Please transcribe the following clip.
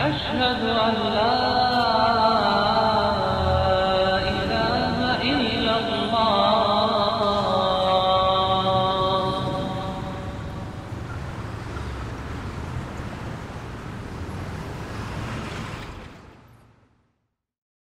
أشهد أن لا